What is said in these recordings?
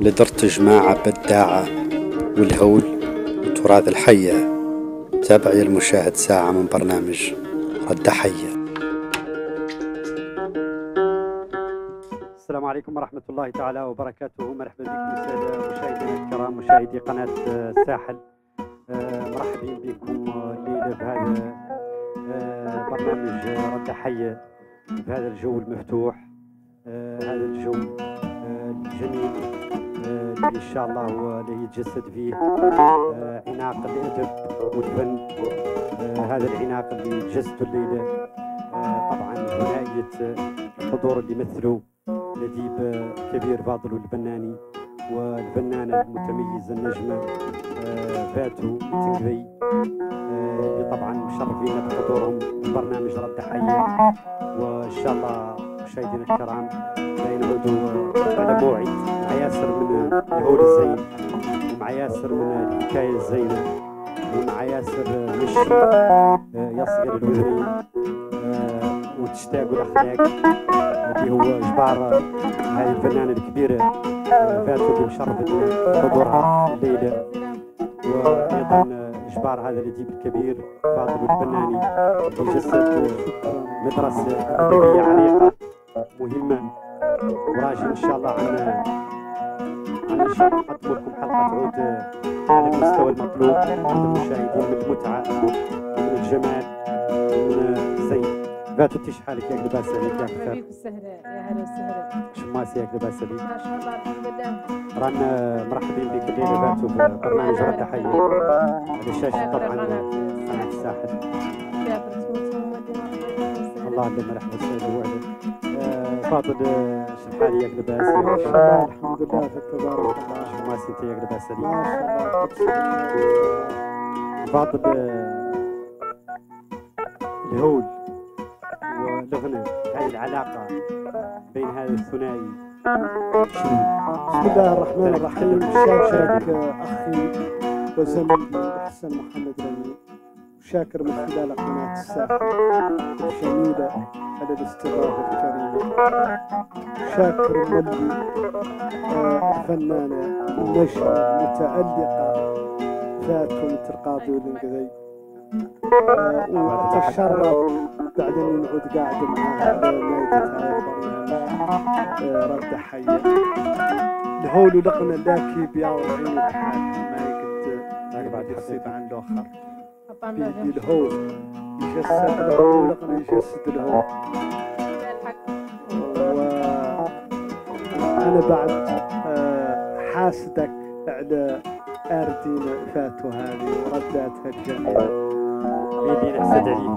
لدرت جماعة بداعة والهول وتراث الحية. تابع يا المشاهد ساعة من برنامج رد حية. السلام عليكم ورحمة الله تعالى وبركاته. مرحبا بكم مشاهدينا الكرام مشاهدي قناة الساحل آه، مرحبا بكم الليلة بهذا آه، برنامج رد حية بهذا الجو المفتوح آه، هذا الجو الجميل اللي إن شاء الله هو اللي يتجسد فيه عناق الادب والفن هذا العناق اللي تجسد الليلة طبعا ثنائيه الحضور اللي مثلوا الأديب كبير فاضل البناني والفنانة المتميزة النجمة. آه، فاتو آه، اللي طبعا مشرفين بحضورهم برنامج رد حية وإن شاء الله مشاهدينا الكرام. سينعودوا على موعد. مع ياسر من الهول الزين. ومع ياسر من الحكاية الزينة. ومع ياسر مشي آه، يصغر الوذرين وتشتاق الأخلاق اللي هو جبار هذه الفنانة الكبيرة. فاتو اللي مشرفت حضورها الليلة. وأيضا جبار هذا الأديب الكبير فاضل الفناني اللي جسد مدرسة أدبية عريقة مهمة. وراجل إن شاء الله عن عن إن شاء الله نقدم لكم حلقة تعود على المستوى المطلوب. عند المشاهدين من المتعة ومن الجمال ومن الزين. فاتو تيش حالك يا لباس عليك يا بخير يا هلا وسهلا. شماسي يا لباس عليك؟ ما شاء الله الحمد لله. رانا مرحبين بك في برنامج رد حي. على شاشه طبعا قناة الساحل. الله على مرحبا وسهلا وعلا فاضل شحال يا لباس الحمد لله في التبارك الله. شماسي أنت يا لباس عليك ما شاء الله. فاضل الهول والأغنى هذه العلاقة بين هذا الثنائي بسم الله الرحمن الرحيم. شاكرك أخي وزميلي حسن محمد رمي شاكر من خلال قناة الساحل الجميلة على الاستضافة الكريمة. شاكر مولي الفنانة النجمة المتألقة فاتن ترقاضي والانقذي آه، وأتشرف بعدين نعود قاعد معاه على آه، رد حية الهول لقنا لاكي بيا والعين بحال ما قلت بعد يصيب عن الآخر. بيدي الهول يجسد الهول لقنا يجسد الهول وأنا بعد آه، حاسدك على اردين فاتو هذه ورداتها الجميلة. اللي نحسد عليه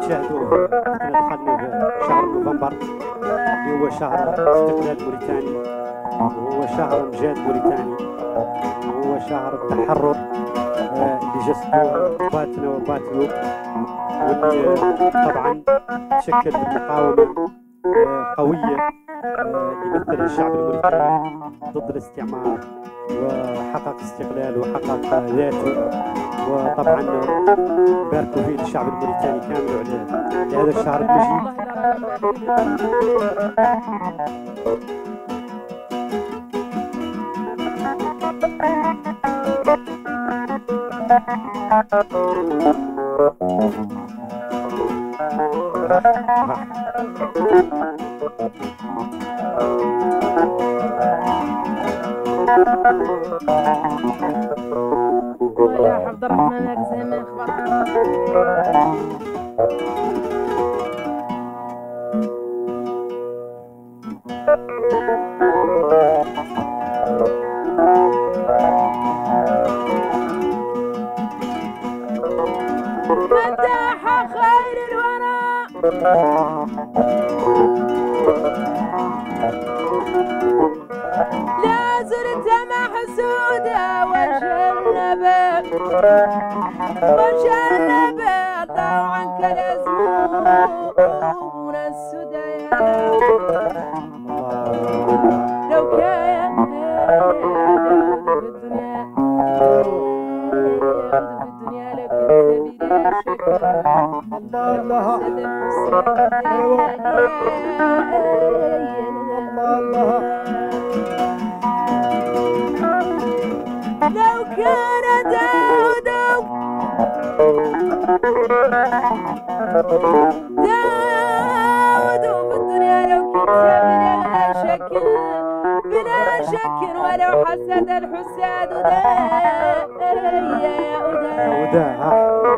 تشاهدوا دخلنا شهر نوفمبر. اللي هو شهر استقلال موريتاني وهو شهر امجاد موريتاني وهو شهر التحرر اللي جسدوا باتنا وباتلو واللي طبعا تشكل مقاومة آه، قوية. آه، يمثل الشعب الموريتاني ضد الاستعمار وحقق استقلال وحقق ذاته. وطبعا باركوا فيه الشعب الموريتاني كامل على هذا الشهر المجيد يا عبد الرحمن أخبارك.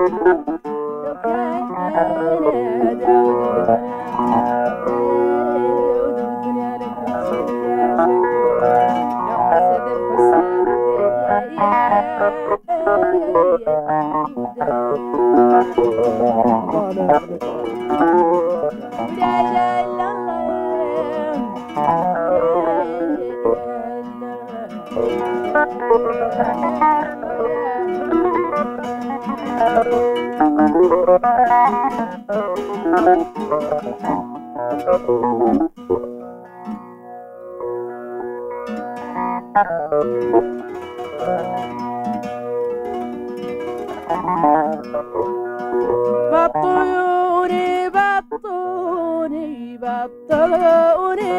ها الله Batone, batone, batone,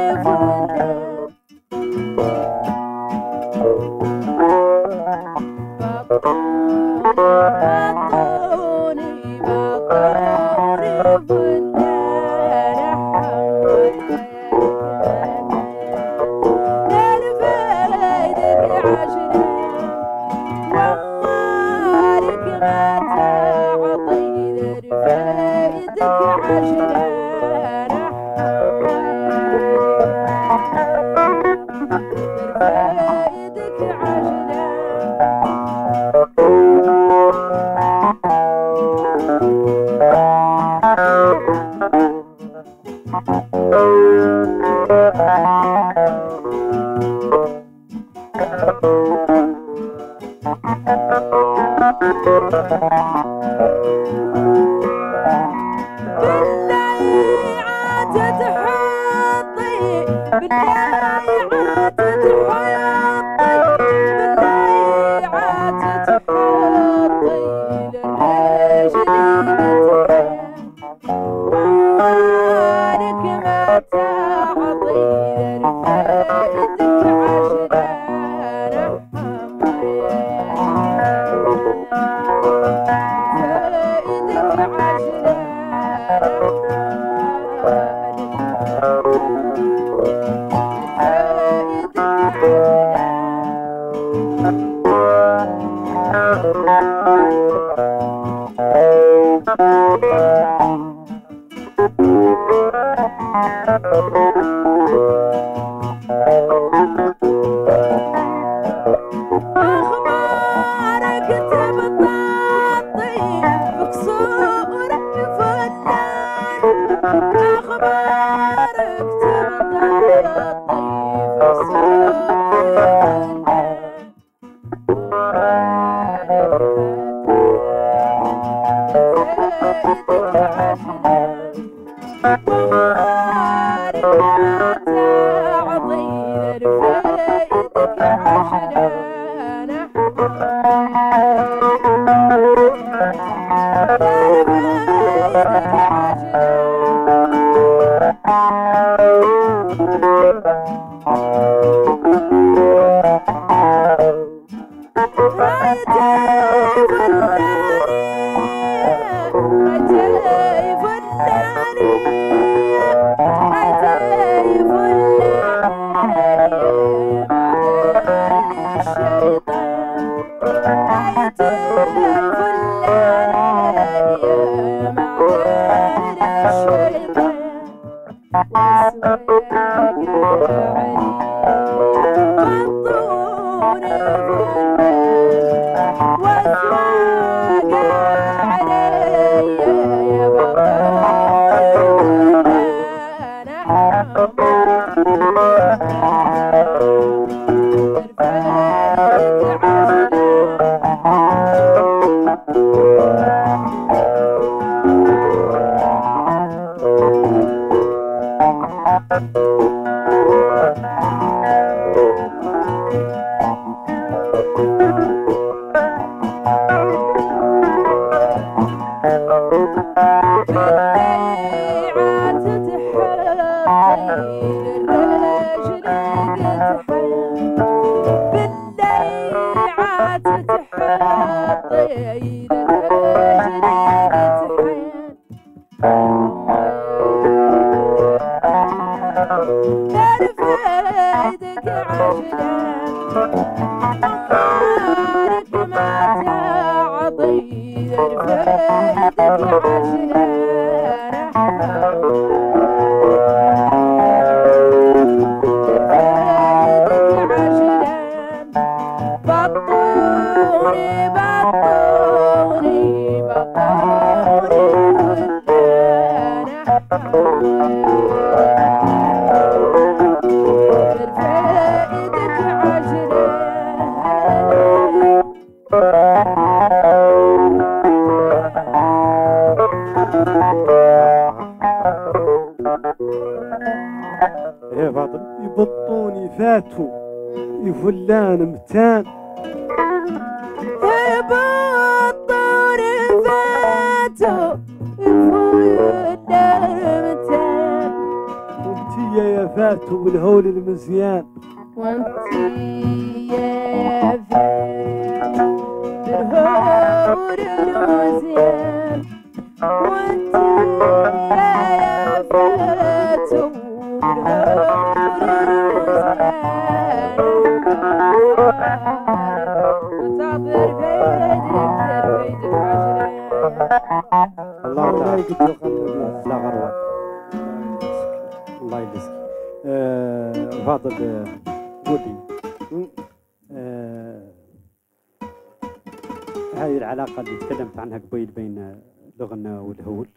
قبيل بين لغنا والهول.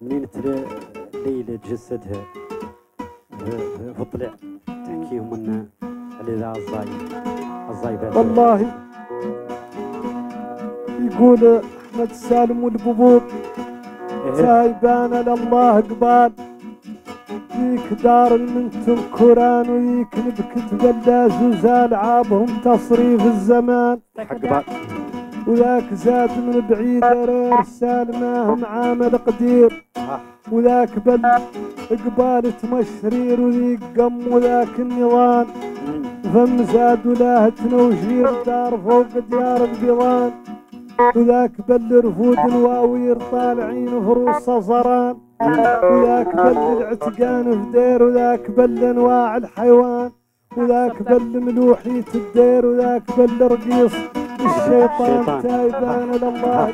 منين تل- ليلى تجسدها؟ في الضلع تحكيهم أن على ذا الزاي الزايبات والله يقول أحمد سالم والببوط إيه، سايبان لله قبال. ذيك دار المنتم كوران وذيك نبكت بلا زوزال عابهم تصريف الزمان. حق بعض. وذاك زاد من بعيد رسال ماهم عامل قدير. وذاك بل قبال تمشرير وذيك قم وذاك النظام. فم زاد ولا تنوشير دار فوق ديار البيضان وذاك بل رفود الواوير طالعين فروس صزران وذاك بل العتقان في دير وذاك بل أنواع الحيوان وذاك بل ملوحية الدير وذاك بل رقيص الشيطان. تايبان الله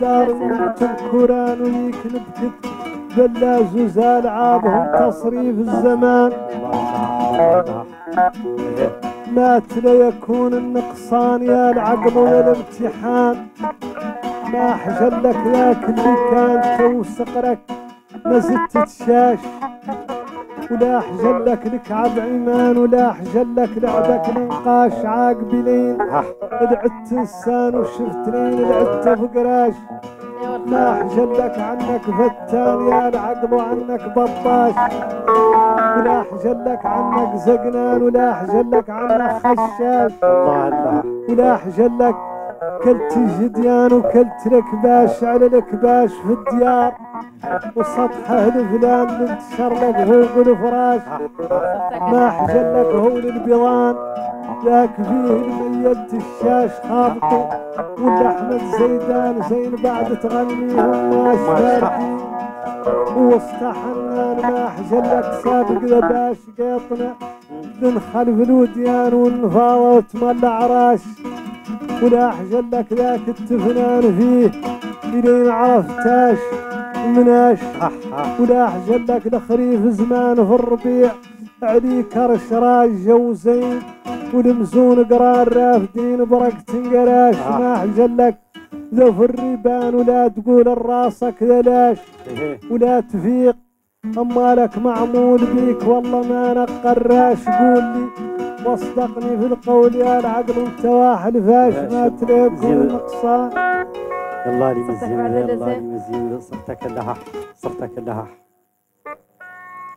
دار الموت الكوران وليك نبكت. بلا زوزال عابهم تصريف الزمان. مات ليكون النقصان يا العقل ويا الامتحان. ما حجل لك ذاك اللي كان تو صقرك ما زدت تشاش. ولا حجل لك لكعب عمان ولا حجل لك لعبك النقاش عاقبلين لعدت إنسان وشفت لين لعدت فقراش ما حجل لك عنك فتان يا العقل وعنك بطاش. ولا حجل لك عنك زقنان ولا حجل لك عنك خشاش. ولا حجل لك كلت جديان وكلت الكباش على الكباش في الديار. وسطحه الفلان اللي انتشر لك فوق الفراش. ما حجل لك هول البيضان. ذاك فيه الميت الشاش خابطه. والأحمد زيدان زين بعد تغنيهم ما شاركين وسط حنان ما حجل لك سابق ذباش قيطنا من خلف الوديان والنفاضة وتملع راش ولا حجل لك ذاك التفنان فيه. إلين عرفتاش مناش. ها ولا لك الخريف زمان في الربيع. عليك رشراج جوزين والمزون قرار رافدين برك تنقراش آه. ما حجل لك ذو في الريبان ولا تقول الراسك ذلاش. إيه. ولا تفيق أمالك معمول بيك والله ما أنا قراش قول لي واصدقني في القول يا العقل انت واحد فاش ما زين. نقصان يلا لي مزيان لزاز. لي مزيان. صرتك اللحح صرتك اللحح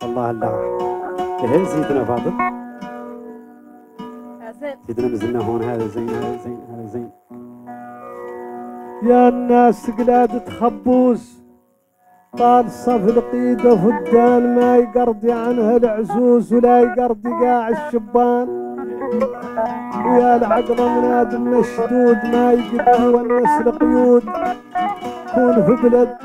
الله اللحح إيه زيدنا فاضل. زين. زيدنا مزلنا هون هذا زين هذا زين هذا زين. يا الناس قلادة خبوز طال صف القيدة فدان ما يقرضي عنها العزوز ولا يقرضي قاع الشبان. ويا العقل مناد مشدود ما يقدي والناس القيود كون في بلد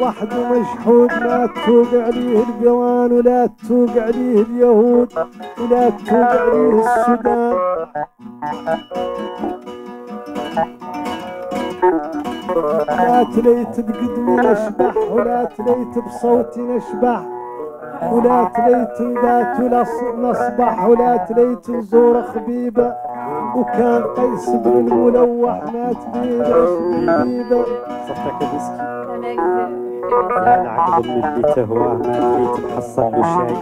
وحده مشحود لا توقع عليه القوان ولا توقع عليه اليهود ولا توقع عليه السودان. لا تليت بقدمي نشبح ولا تليت بصوتي نشبح. ولا تليت نبات ولا نصبح. ولا تليت نزور خبيبة. وكان قيس بن الملوح مات بيبة صرتك مسكين أنا لا العقل من اللي تهواه ما تريد تحصل له شيء.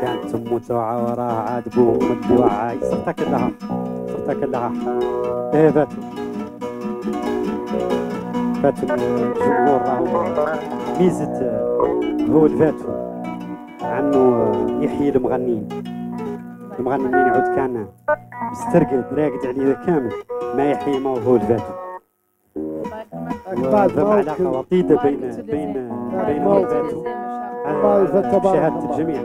كانت امه توعى وراه عاد بوه اللي وعاي. صرتك اللها صرتك اللها إيه باتو باتو الجمهور راهو ميزة هو الفاتو عنه يحيي المغنين المغني من يعود كان مسترقد راقد عليه كامل. ما يحيي ما هو الفاتو ما علاقة وطيدة بين بين بين هو الفاتو شهادة. الجميع.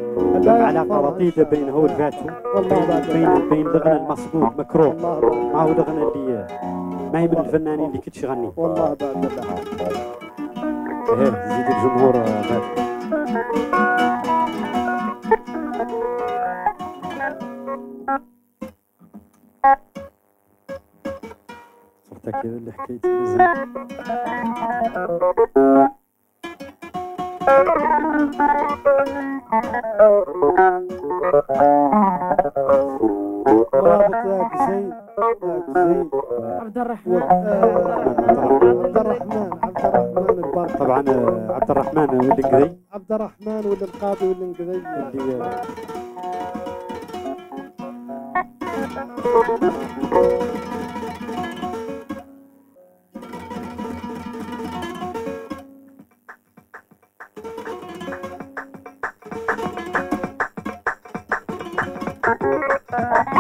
علاقة وطيدة بين هو الفاتو بين بين بين الغنى المصقول مكروه. ما هو الغنى اللي ما هي من الفنانين اللي كنت يغني والله بعد الله إيه زيد الجمهور آه، فاتو صرتك كذا اللي حكيت رابط عبد الرحمن عبد الرحمن عبد الرحمن طبعا آه، عبد الرحمن والقري عبد الرحمن ولا القاضي ولا القضية اللي آه،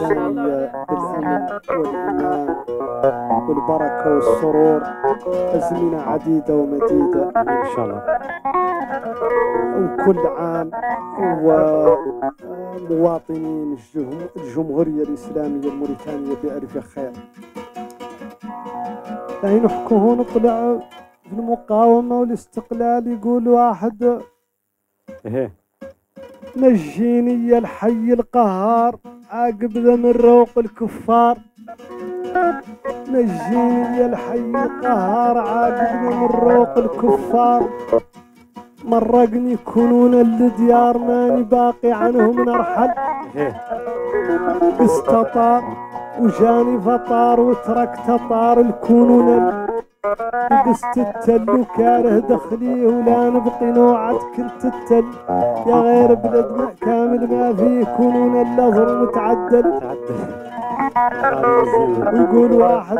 بالأمن والإيمان. والبركة والسرور أزمنة عديدة ومديدة. إن شاء الله. وكل عام ومواطنين الجم- الجمهورية الإسلامية الموريتانية بألف خير. يعني نحكوا هون طلع في المقاومة والاستقلال يقول واحد إيه. نجيني يا الحي القهار عاقب ذا من روق الكفار. نجيني يا الحي القهار عاقب ذا من روق الكفار. مرقني كنون الديار ماني باقي عنهم نرحل استطار وجاني فطار وتركت طار الكونون قست التل وكاره دخلي ولا نبقي نوعد كنت التل يا غير بلد ما كامل ما فيه كونون الا ظلم متعدل. ويقول واحد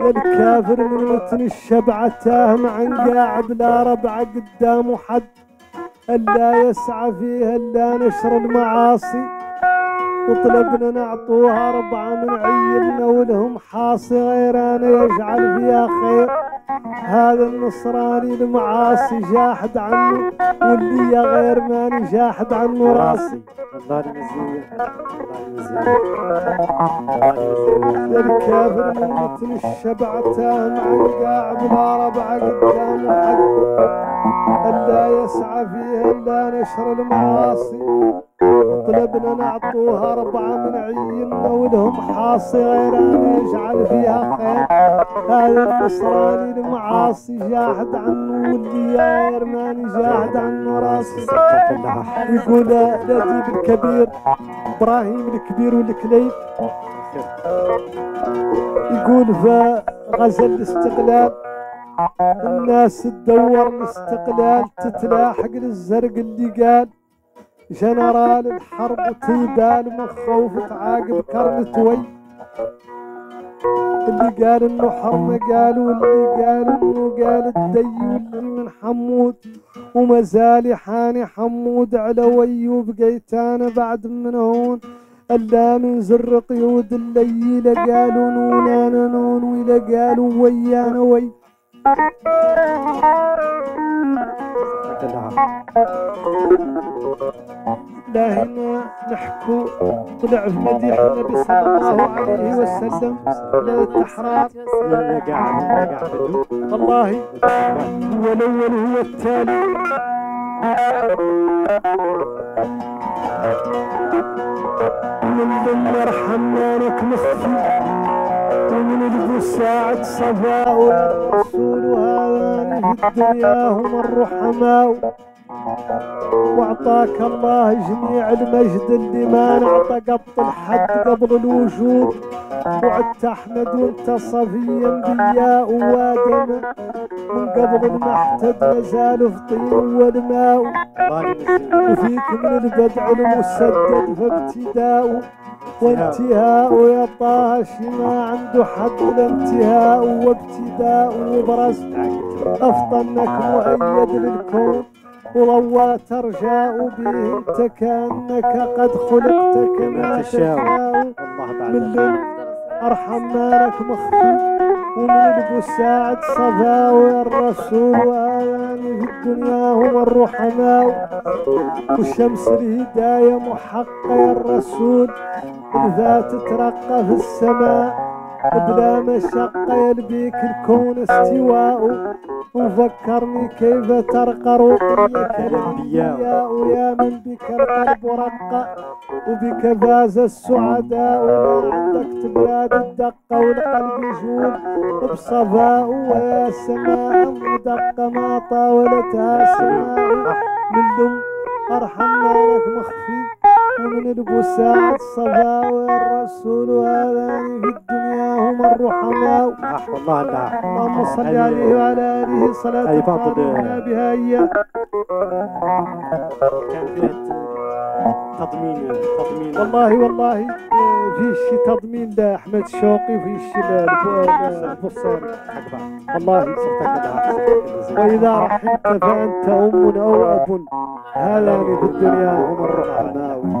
يا الكافر من متن الشبعة تاه مع قاع بلا ربع قدامه حد ألا يسعى فيها ألا نشر المعاصي. وطلبنا نعطوها ربعة من عيلنا ولهم حاصي غيرانا يجعل فيها خير. هذا النصراني المعاصي جاحد عنه واللي غير ماني جاحد عنه راسي الكافر من متن الشبع تاه مع القاع بلا ربع قدامه حد ألا يسعى فيها إلا نشر المعاصي. طلبنا نعطوها ربعة من عيننا ولهم حاصي غير أن يجعل فيها خير. هذا النصراني المعاصي جاحد عنه واللي يا غير ماني جاحد عنه راسي يقول لطيف الكبير. إبراهيم الكبير والكليب. يقول في غزل الاستقلال. الناس تدور الاستقلال تتلاحق للزرق اللي قال. جنرال الحرب تيبال مخوف تعاقب كرنتوي اللي قال إنه حرمه قال واللي قال إنه قال الدي واللي من حمود. وما زال حاني حمود علوي وبقيت أنا بعد من هون. ألا من زر قيود الليلة قالوا نون أنا نون ولا قالوا ويانا وي. لا هنا نحكوا طلع في مديح النبي صلى الله عليه وسلم. لا التحرار يا قاعد والله هو الأول هو التالي. من ضمن رحمانك مخفي ومن البساعد صفاء هذان في الدنيا هم الرحماء. وأعطاك الله جميع المجد اللي ما نعطى قط الحد قبل الوجود. وعدت احمد وانت صفي انبياء وادم. من قبل المحتد نزال في طين والماء. وفيك من البدع المسدد فابتداء. وانتهاء يا طه شي ما عنده حد لا انتهاء وابتداء وبرز افطنك مؤيد للكون وضوى ترجاء به انت كانك قد خلقت كما تشاء. من أرحم مالك مخفي. ومن البساعد صفا والرسول وآيان في الدنيا هم الرحماء. والشمس الهداية محقة يا الرسول. إذا تترقى في السماء. بلا مشقة يلبيك الكون استواء وفكرني كيف ترقى رقيك الأنبياء. يا من بك القلب رقى وبك فاز السعداء. ما عندك تبلاد الدقة والقلب يجول بصفاء. ويا سماء مدقة ما طاولتها سماء. من لم أرحم مالك مخفي ومن البساع الصفا والرسول هذان في الدنيا هم الرحماء صح والله لا اللهم صل عليه وعلى اله صلاة. تعظمنا بها فيها تضمين تضمين والله والله آه، في شي تضمين لاحمد شوقي وفي شي بعض والله واذا رحمت فانت ام أو اب هذان في الدنيا هم الرحماء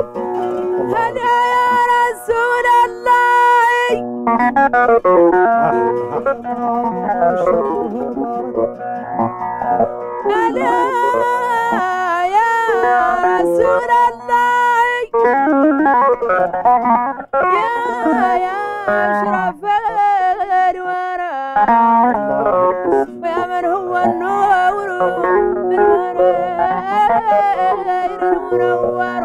هلا يا رسول الله هلا يا رسول الله يا يا أشرف الورى ويا من هو النور المنور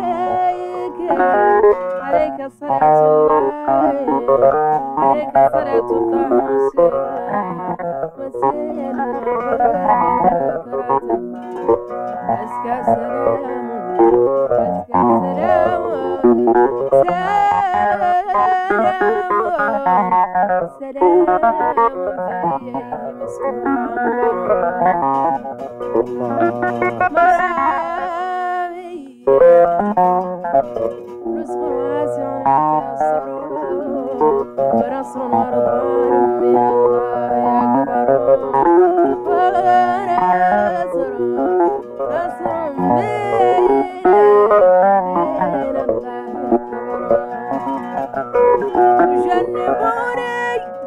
عليك عليك الصلاة عليك الصلاة الله والسلام أزكى سلام أزكى سلام سلام سلام في مسكون مرامي رزق واسع ونصر ورضوان من الله أكبر ونصر نصر من الله أكبر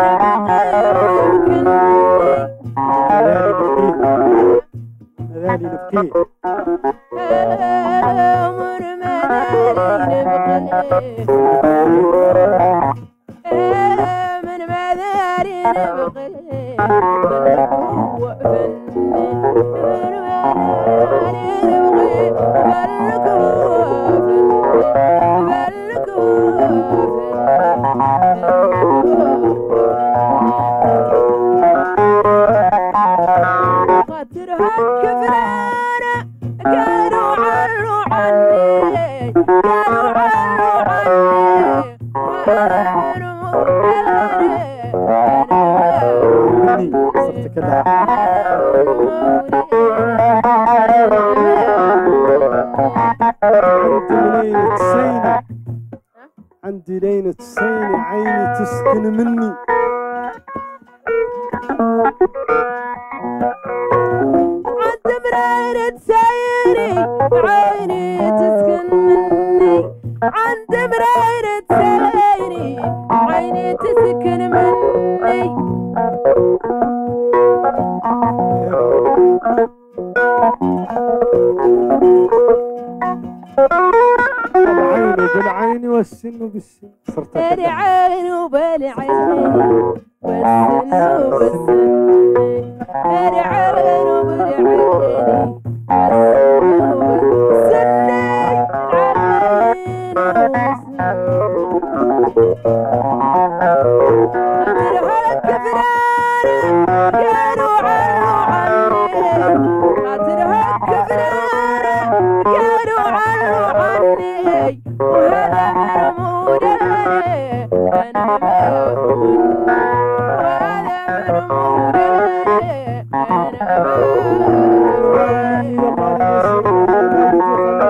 لي نبغيه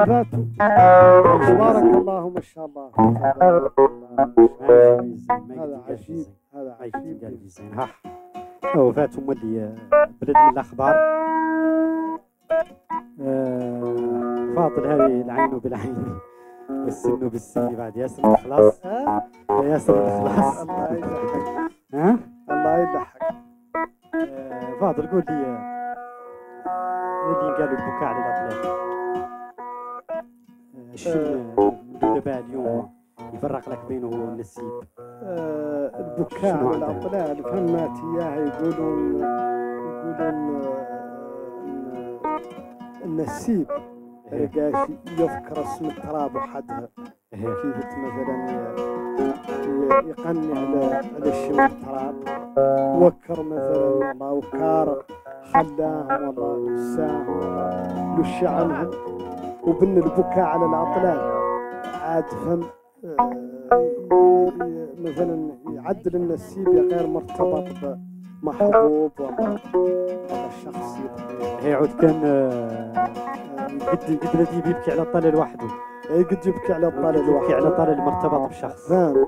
تبارك الله ما شاء الله. هذا عجيب هذا عجيب وفات مولي بلد من الأخبار. آه، فاضل هذه العين بالعين. والسن بالسن. بعد ياسر الخلاص؟ ياسر الخلاص الله يلحق ها؟ الله يلحق آه، فاضل قول لي آه، اللي قالوا البكاء على الأطلال. آه، شنو دابا اليوم يفرق لك بينه والنسيب؟ آه، البكاء شنو على عندك؟ الاطلال فمات اياها يقولون يقولون آه، النسيب إيه، قاش يذكر اسم التراب وحدها. إيه، كيف مثلا يقني على على الشم التراب. وكر مثلا والله وكار خلاهم والله لش عنهم. وبن البكاء على الاطلال عاد فهم آه، مثلا يعدل النسيب غير مرتبط بمحبوب الشخص. يبكي هي عود كان آه، قد قد الذي بيبكي على الطلل لوحده. إيه قد يبكي على الطلل يبكي الواحد على طلل مرتبط بشخص. فاهم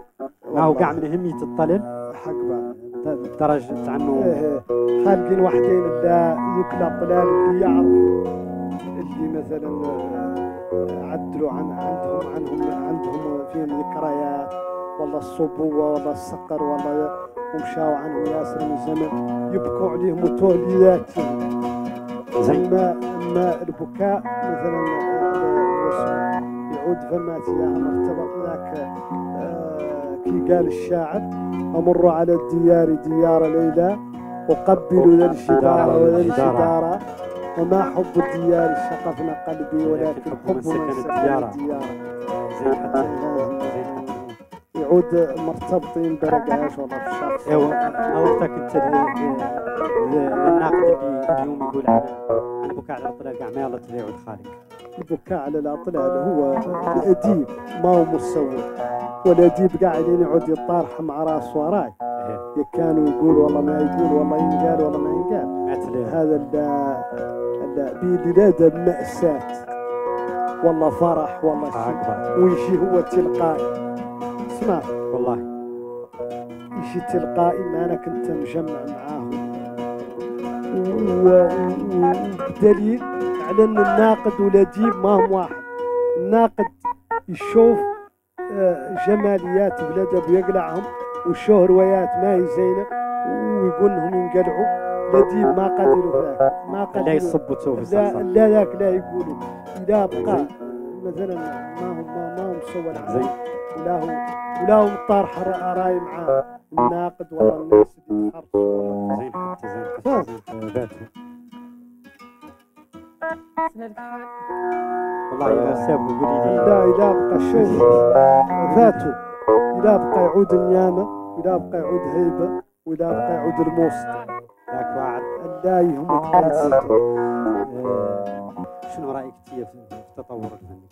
ما هو قاع من أهمية الطلل حق بعد لدرجة عنه. إيه، خالقين وحدين لا يكلى الطلال اللي يعرف. اللي مثلا آه، عدلوا عن عندهم عنهم عندهم فيهم ذكريات. والله الصبوة والله السقر والله ومشاو عنهم ياسر من زمن. يبكوا عليهم وتوليداتهم زين. أما البكاء مثلا آه، يعود فمات يا مرتبط ذاك آه، كي قال الشاعر أمر على الديار ديار ليلى الشدار وذا الشدار وما حب الديار شقفنا قلبي ولكن حب من سكن الديار. يعود مرتبطين برقاش والله في الشخص ايوا أنا وقتها كنت ال- ال- الناقد اللي اليوم يقول عن عن بكاء على الطلال كاع ما يلا يعود خالق البكاء على الاطلال هو الأديب ما هو مصور والأديب قاعد يقعد يطارح مع راس وراي. إيه. كانوا يقول والله ما يقول والله ينقال والله ما ينقال. هذا لا بلاد مأساة والله فرح والله شيء ويجي هو تلقائي. اسمع. والله. يجي تلقائي ما أنا كنت مجمع معاه و- و- وبدليل على أن الناقد والاديب ما هم واحد. الناقد يشوف آه، جماليات بلاد أبو يقلعهم وشو روايات ما هي زينة ويقول انهم ينقلعوا. الاديب ما قادروا ذاك ما لا قادروا يصبوا تو في لا لا ذاك لا يقولوا. لا بقى مثلا ما هم ما, هم سوى العمل ولا هو ولا هو طارح رأي مع الناقد ولا الناس اللي يتحرصوا زين حتى زين حتى زين والله يا ساب قولي لي لا إلا بقى شوف. ذاته. إلا بقى يعود النيامة وإلا بقى يعود هيبة وإلا بقى يعود الموسط واعر حاسس آه، شنو رأيك انت في التطور الفني؟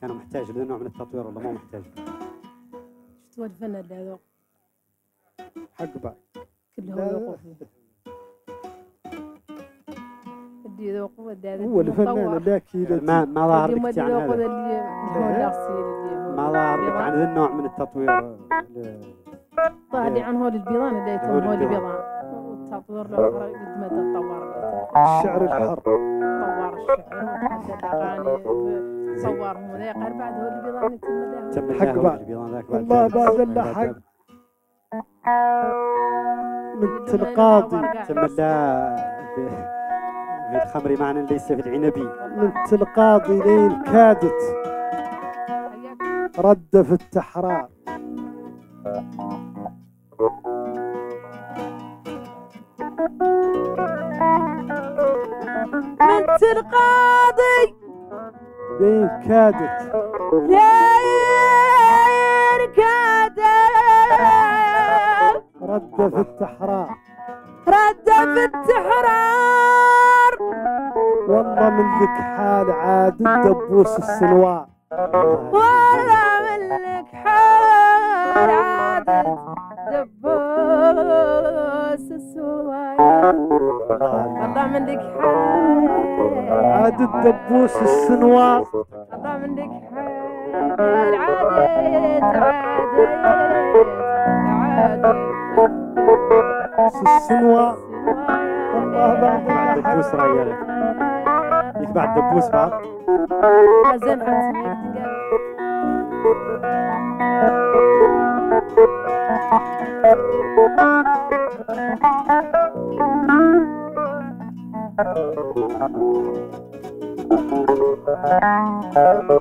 كان محتاج لنوع من التطوير ولا مو محتاج؟ شتو الفن اللي هذا؟ حق بعد كلهم هذا هو الفنان ما ما ظهر لك ما عن هذا. هو هو ما ظهر لك. عن ذا النوع من التطوير. ظهر لي عن هول البيضان اللي هول البيضان. له فرق قد ما تطور الشعر الحر. طور الشعر. وحتى الأغاني صورهم وذا قال بعد هول البيضان تم حق بعد. والله بعد اللي حق. من القاضي. تم الله في الخمر معنى ليس في العنبي من القاضي لين كادت. رد في التحرار. من القاضي. لين كادت غير كادر رد في التحرار. رد في التحرار. والله من لك حال عاد الدبوس السنوار. والله منك حال عادت دبوس السوايا والله منك حال عاد الدبوس السنوار والله منك حال عادت عادت عادت السنوار والله بعد بعد اللي حق دبوس ريالك يك بعد. دبوس بعد زين حتى تقال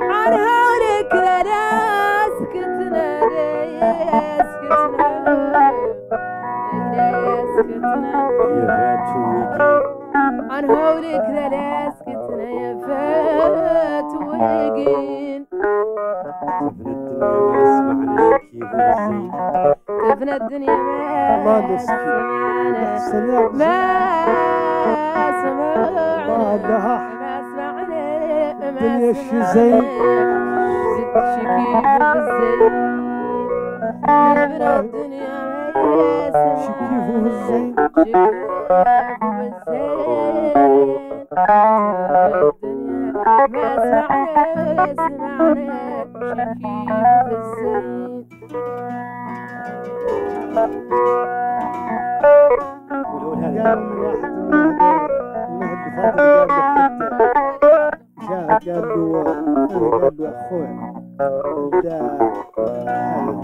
عن لا سكتنا يا فاتو ويكي عن هولك ذا لا سكتنا يا فات ويقين تفنى الدنيا ما ولا الزين تفنى الدنيا ما الدنيا شي سمعنا. زين. دا هذا وفق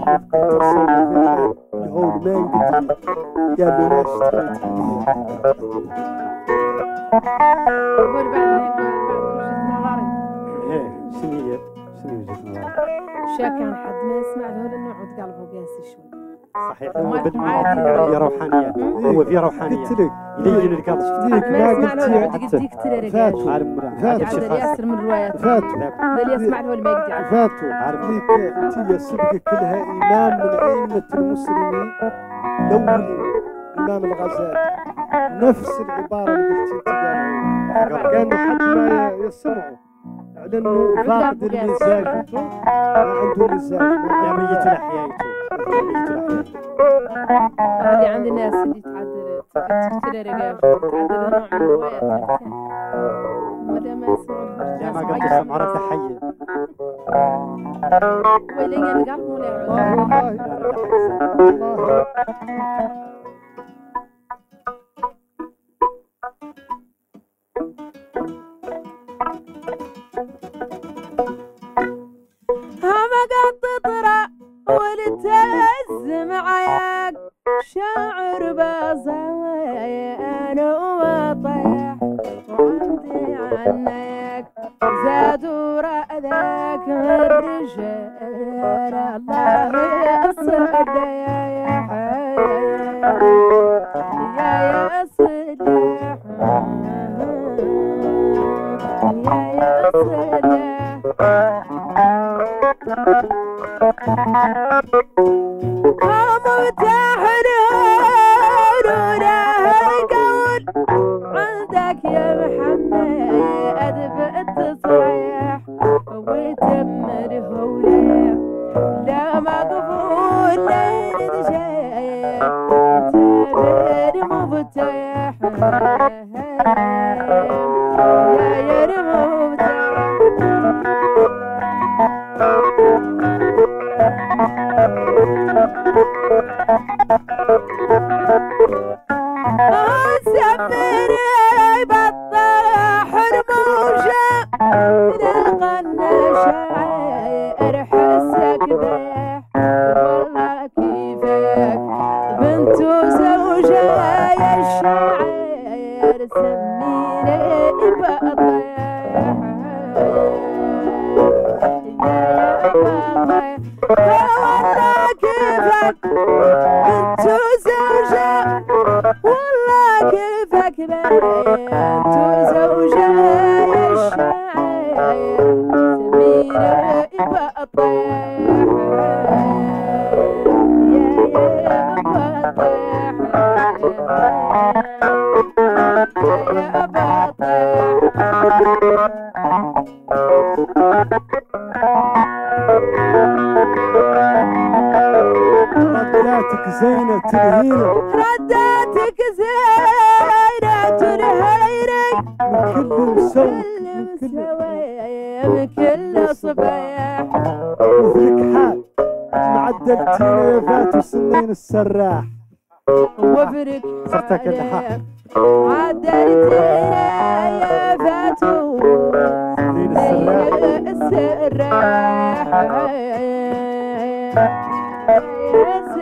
التصور فعلا الهول ما ينقدر قال شا كان حد ما يسمع له لأنه عود قلبه قاسي شوي. صحيح. هو. في روحانيات هو في روحانيات قلت لك. يلين القاضي شفت ديك ما ما يسمع له قلت فاتوا. عارف عبد شي خاص ياسر من روايات فاتوا ذا اللي يسمع له ما يقدر. فاتوا عارف ذيك أنت السبقة كلها إمام من أئمة المسلمين. الأولين إمام الغزالي. نفس العبارة اللي قلت انت كانوا حد ما يسمعوا. لأنه فاقد المزاج عنده مزاج ميت الأحياء اللي عند الناس اللي تعدل تكتر رجال تعدل نوع من الروايات ولا ما يسمعون يا ما قلت سمع رد حي. ولا ينقل ولا آه يعود. والله. رداتك زينة تلهينا. رداتك زينة الهيري من كل مسوي من كل مسوي كل صباح مثلك حال معدلتينا يا فاتو سنين السراح. وفرك صرتك اللحاح. عدلتنا يا فاتو دين السراح. السراح.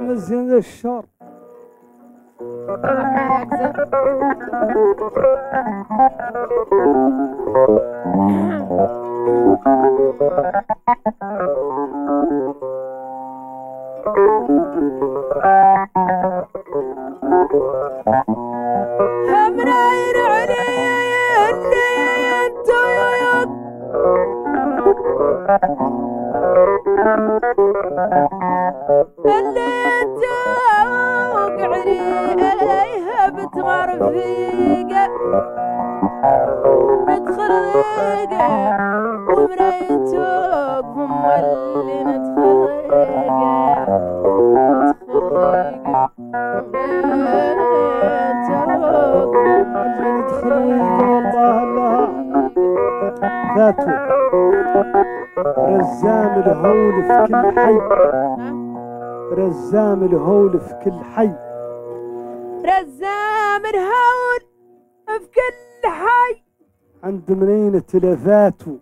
مزين الشر Thank you. اللي انت وقعريها بتغرفيقة ندخل ضيقة ومراية توقف اللي ندخل الهول في كل حي. رزام الهول في كل حي. رزام الهول في كل حي. عند منين تلفاتوا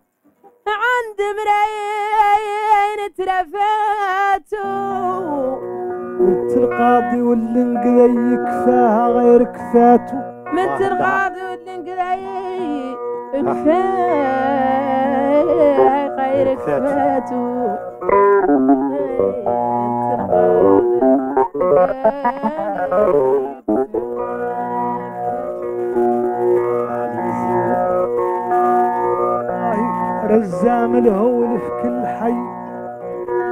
عند مرايين تلفاتوا انت القاضي واللي انقذي كفاها غير كفاتوا مثل القاضي والانقلاي كفاية رزام الهول في كل حي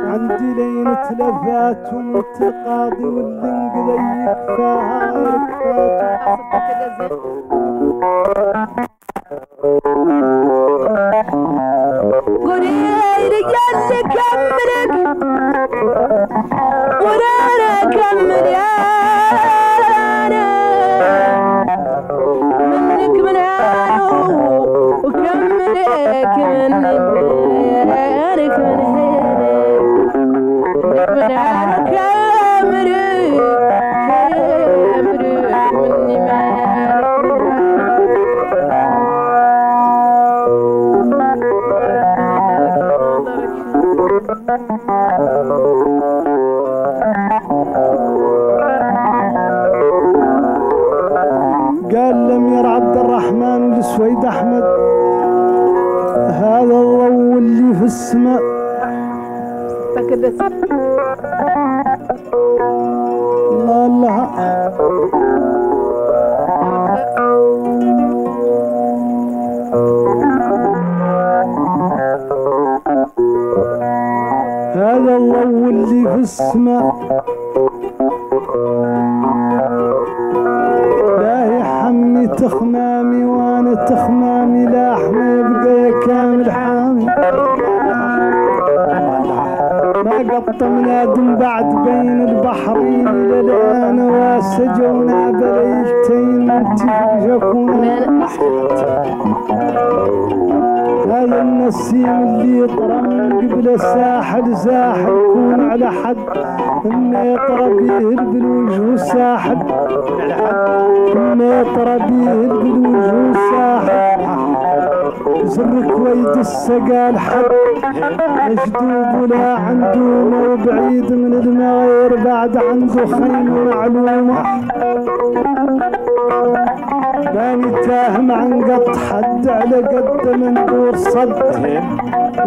عندي لين تلفات وانت واللي انقذي كفاها غير كفاتوا قولي رجال كملك وأنا السماء كده الله الله هذا الضوء اللي في السماء. تجكونا هذا النسيم اللي يطرى من قبل ساحل يكون على حد اما يطرى بيه بالوجه ساحل اما يطرى بيه بالوجه ساحل زرك ويد السقال حد مجدوب ولا عنده مو بعيد من المغير بعد عنده خيمة معلومة ماني تاهم عن قط حد على قد مندور صد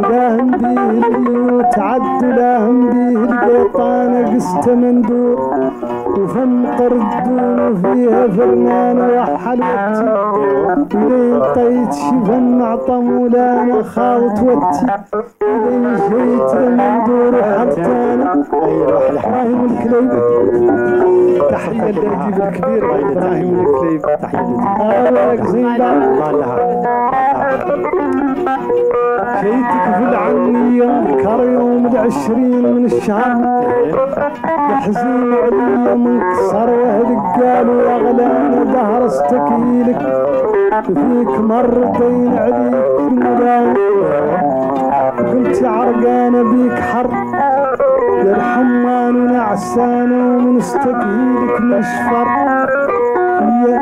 لاهم بيه البيوت عد لاهم بيه البيطانة قست مندور وفم قردون فيها فرنانة وحلوتي. ولين طيت شفن معطم ولا أنا خالط وتي ولين جيت المندور وحطانا إبراهيم الكليب تحية للأديب الكبير إبراهيم الكليب تحية لك زين بعد جيتك في العنية يوم العشرين من الشهر. يحزن علي منكسر يا غلانة دهر استكيلك. فيك مرتين عليك الملام قلت عرقانة بيك حر. يا الحمان ونعسانة ومن استكيلك مشفر يا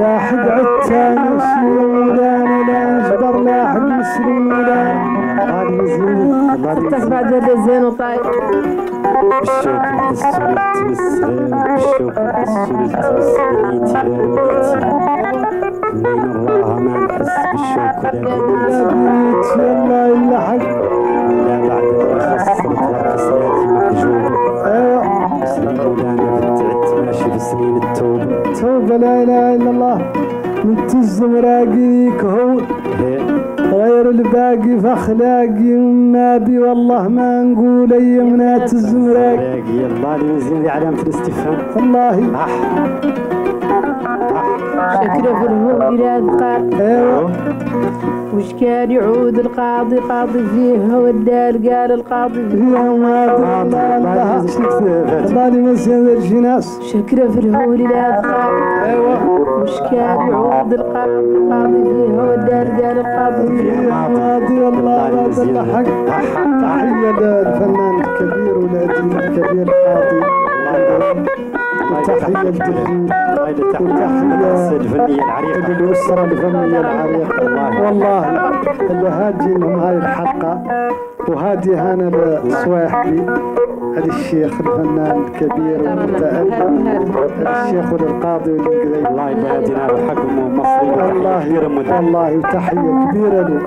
لاحق عتانة شي مولانا لا نجبر لا حق مسلمنا غادي مزيان الله حتى يجزيك. بعد الزين وطاير نلتمس غير بالشوك نحسو نلتمس بنيتي غير بنيتي منين نراها ما نحس بالشوك ولا يا بنيت يلا إلا حق. ما أيوه التوبة توبة لا إله إلا الله من تزم راقيك هو هي غير الباقي فاخلاقي وما بي والله ما نقول تزم راقي باقي الله لي مزيان دي علامة الاستفهام والله شكله في الهول بلاد قال أيوه. وش كان يعود القاضي؟ قاضي فيه والدار قال القاضي فيه. فيها ما الله الله الله يجزيك فاتي الله لي مسيان ذا ناس شكله في الهول بلاد قال أيوه. وش كان يعود القاضي؟ قاضي فيه والدار قال القاضي فيه. ماضي والله ما حق تحية للفنان الكبير ولادي الكبير القاضي وتحية للجميع الله تحية السيد الفنية العريقة للأسرة الفنية العريقة والله. اللي هاجينهم هاي الحلقة وهادي هانا الصواحبي هذا الشيخ الفنان الكبير المتألم الشيخ والقاضي والقضي الله يبادنا بحكم مصري مدن والله وتحية كبيرة له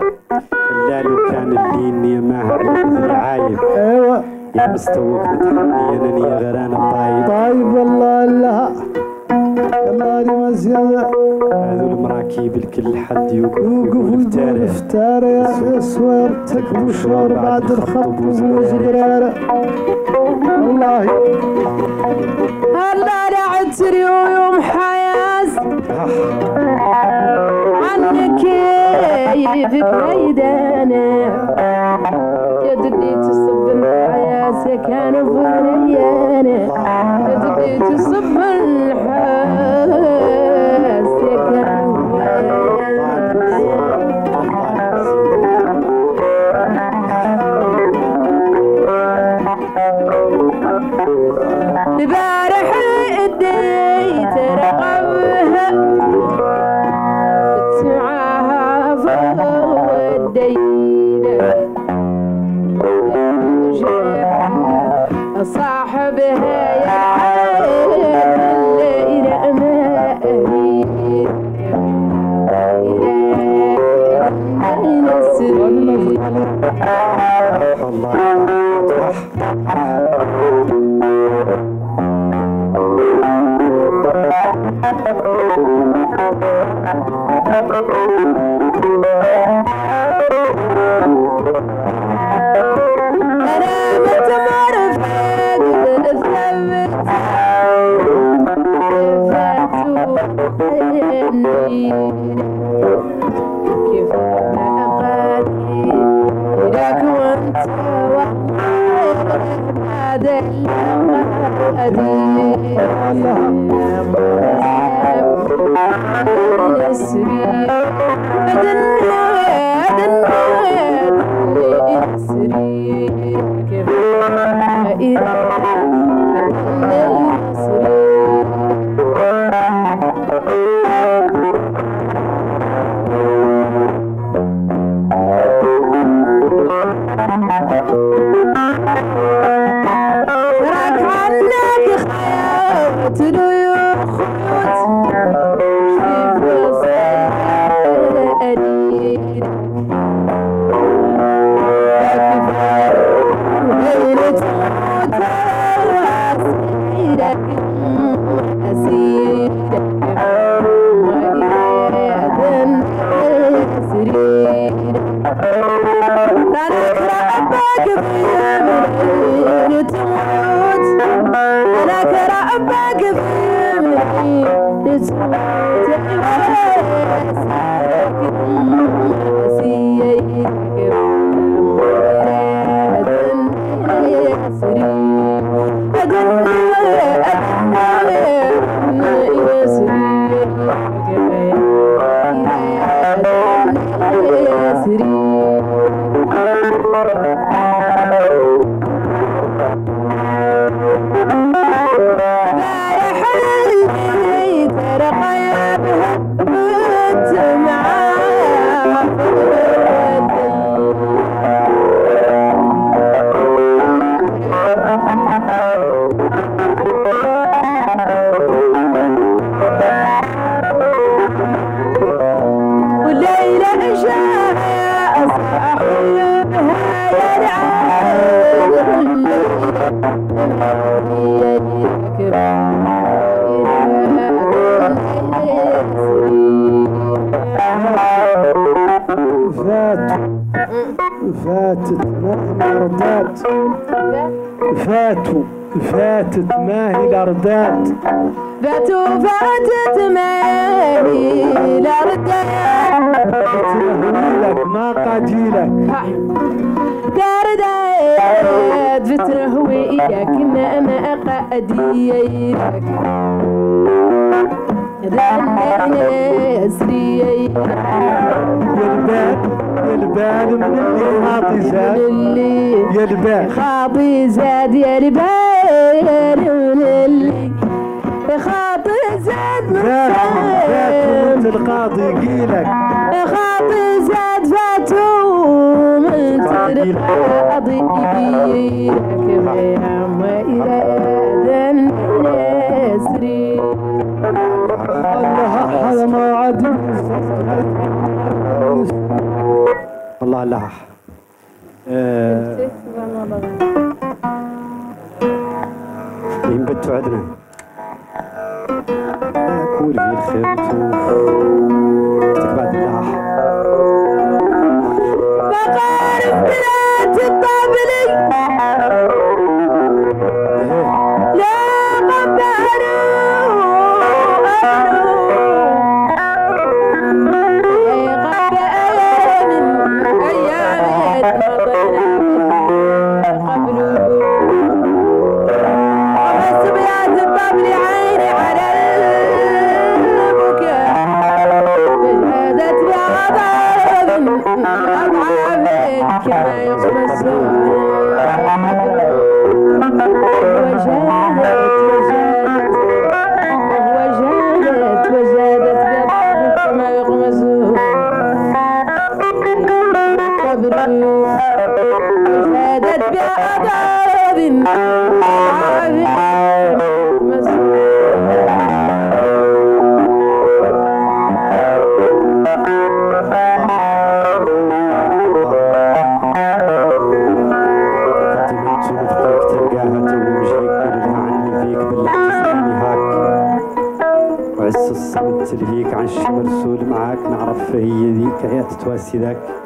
لا لو كان اللين يا ما على مثل عايب أيوه مستوك انني يا غران طايب طيب والله لها الله لي مزيادة هذول المراكب الكل حد يوقف وقف ويقول ويقول افتاري افطار يا سوير تكبو شوار بعد الخط وزبرارة والله. هلا رعتري ويوم حياس عنك كيفك هيدانا يا كان فريانا يا دبي تصب didn't ينبتوا عندنا كل في الخير بعد الله ذيك هي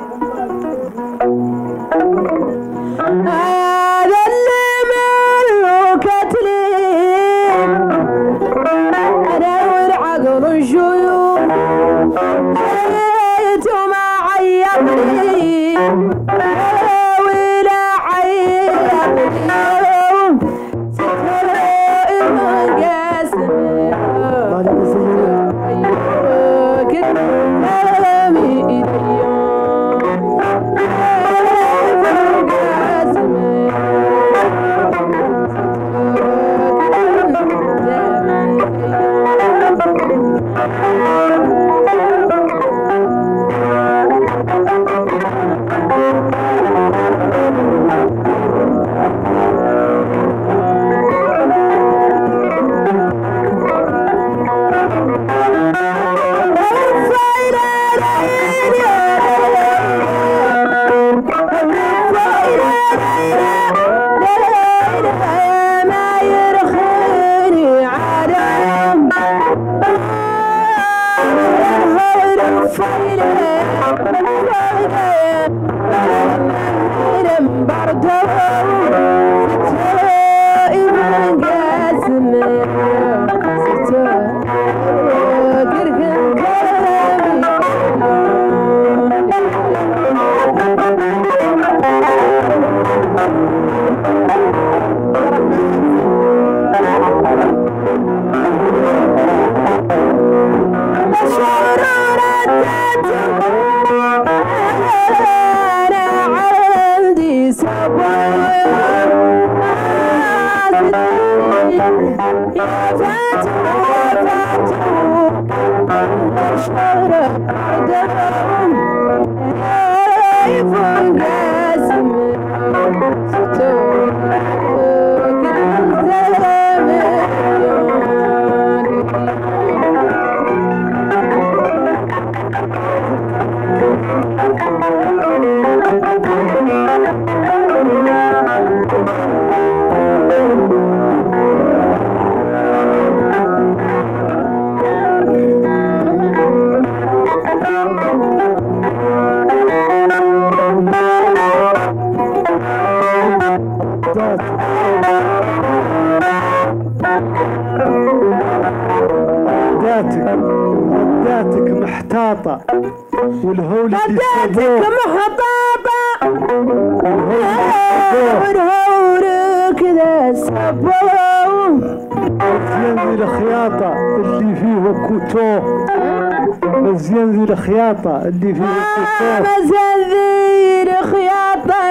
مزذير خياطة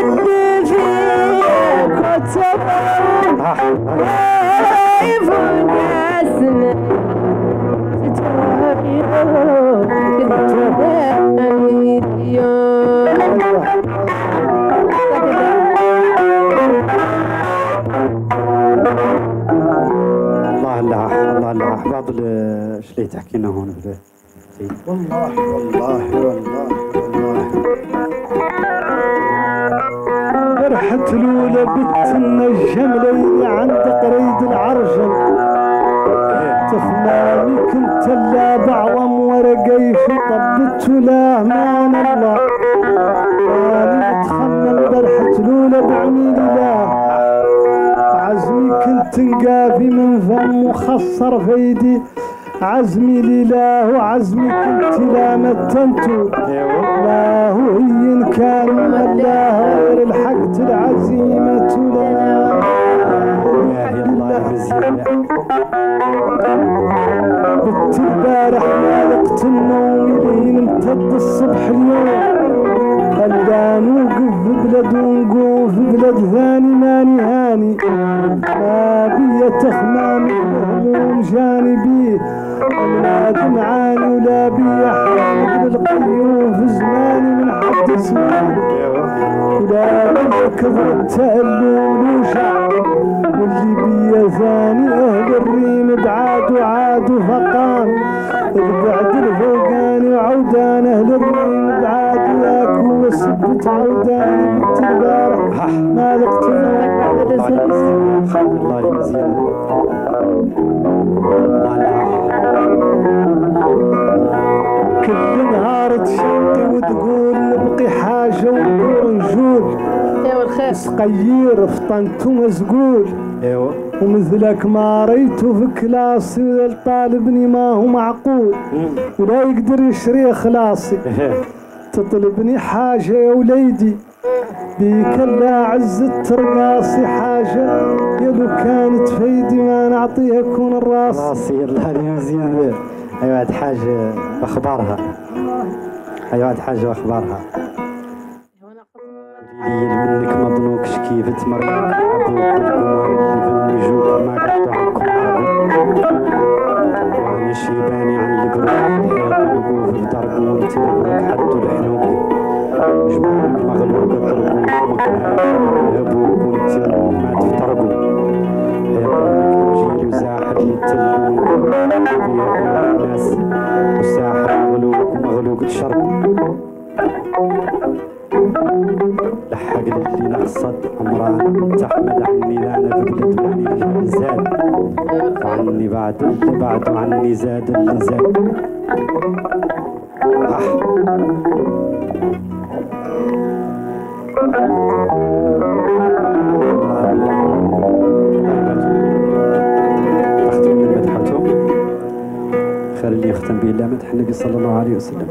اللي فيه كتب كيف ناسنا الله الله الله إيش اللي تحكينا هون؟ بال- والله والله والله والله فرحة الأولى بنت الجملة عند قريد العرجل. تخمامي كنت اللابع ورقي في طبت لا مان الله. أنا متخمم فرحة الأولى بعميل الله عزمي كنت نقافي من فم وخسر فيدي عزمي لله وعزمي كنت لا متنتو لا إن كان الله غير الحق العزيمة لا. هي بت ما لقت النوم لين امتد الصبح اليوم. خلا نوقف في بلد ونقوم في بلد ثاني ماني هاني. ما بي تخمام الهموم جانبي. أولاد معاني ولا بي حامد القيوم في زماني من حد زماني ولا بي كثر التألم وشعب واللي بيا ثاني أهل الريم بعاد وعاد وفقان البعد الفوقاني وعودان أهل الريم بعاد وياك وسبت عوداني بنت البارح. ما لقت الله اللي كل نهار تشقي وتقول نبقي حاجة وندور نجول يا الخير صقير فطنت ومسقول ايوا ومثلك ما ريته في كلاسي الطالبني ما هو معقول ولا يقدر يشري خلاصي. تطلبني حاجة يا وليدي. بيك لا عز الترقاصي حاجة. يا لو كانت فيدي ما نعطيها كون الراس راسي الله مزيان ايوا هاد حاجة أخبارها. ايوا هاد حاجة أخبارها. لي منك ما ظنوكش كيف تمريك أبوك والقمر اللي في النجوم ما عنكم عربي وأنا شيباني عن القروب الحيط وقوف في درب وانت حدوا الحنوك تحمد عني زاد بعد اللي بعد زاد اللي زاد أح. أختم من مدحته خير اللي يختم به مدح النبي صلى الله عليه وسلم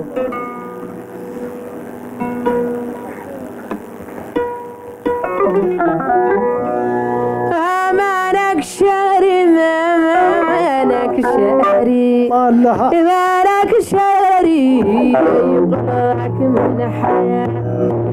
مالك شاري مالك لها مالك شاري يقلعك من حياة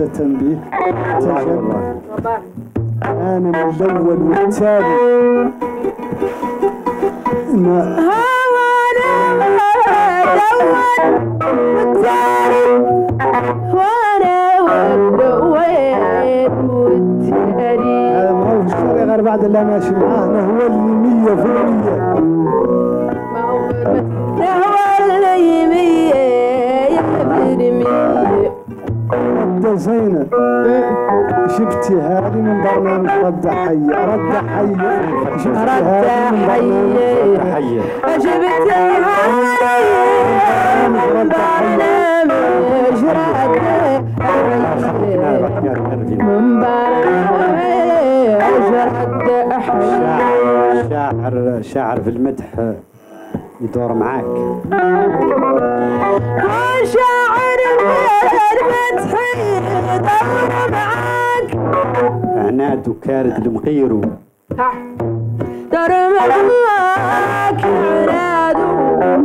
نختتم به والله. أنا من الأول في المدح يدور معاك. وشاعر المدح يدور معاك. عناد وكارد المغير دور معاك. عناد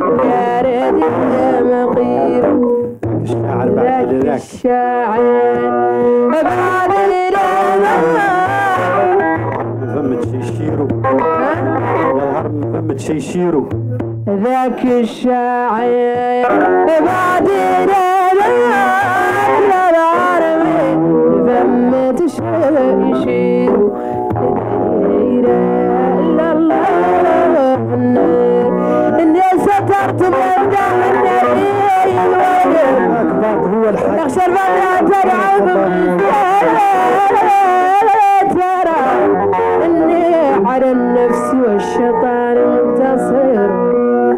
وكارد المغير الشاعر بعد ذاك. الشاعر. من فمة شي يشيرو ذاك الشاعر بعد العربي فمة يشير لا الله الناس سترت مبدأ النبي هو الحق نخشى الفتاة ترعب إني على النفس والشيطان منتصر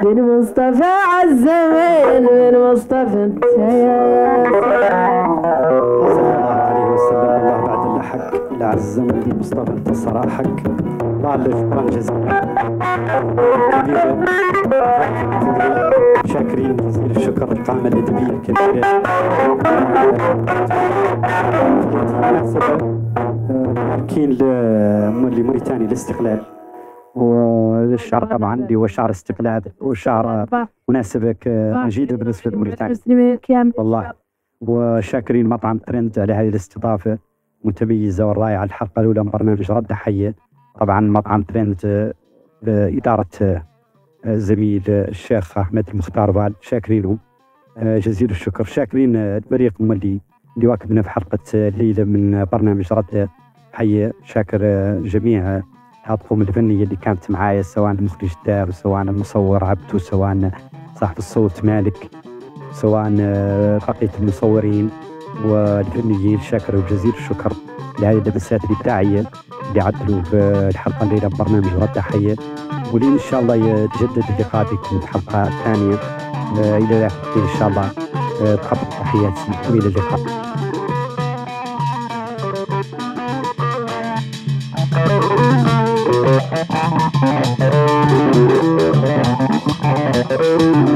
بن مصطفى عالزمن بن مصطفى بعد الحق لا الزمن المصطفى انتصر حق الله اللي شكرا جزيلا شاكرين جزيل الشكر القامة الأدبية الكبيرة ماركين لموريتانيا الاستقلال والشعر طبعا اللي هو شعر استقلال وشعر مناسبة جيدة بالنسبة لموريتانيا. المسلمين كامل والله. وشاكرين مطعم ترند على هذه الاستضافة متميزة والرائعة. الحلقة الأولى من برنامج ردة حية. طبعا مطعم ترند آه، بإدارة آه، زميل آه، الشيخ أحمد المختار بال شاكرينهم آه، جزيل الشكر. شاكرين آه، الفريق اللي اللي واكبنا في حلقة آه، الليلة من برنامج ردة حية شاكر آه، جميع آه، الطاقم الفنية اللي كانت معايا سواء المخرج الدار سواء المصور عبدو سواء صاحب الصوت مالك سواء آه، بقية المصورين والفنيين شاكر وجزيل الشكر لهذه اللمسات الإبداعية اللي عدلوا في الحلقة الليلة من برنامج ردة حية ولين إن شاء الله يتجدد اللقاء بكم في حلقة ثانية. آه، ذلك إن شاء الله آه، تقبل تحياتي. وإلى اللقاء. Podcast.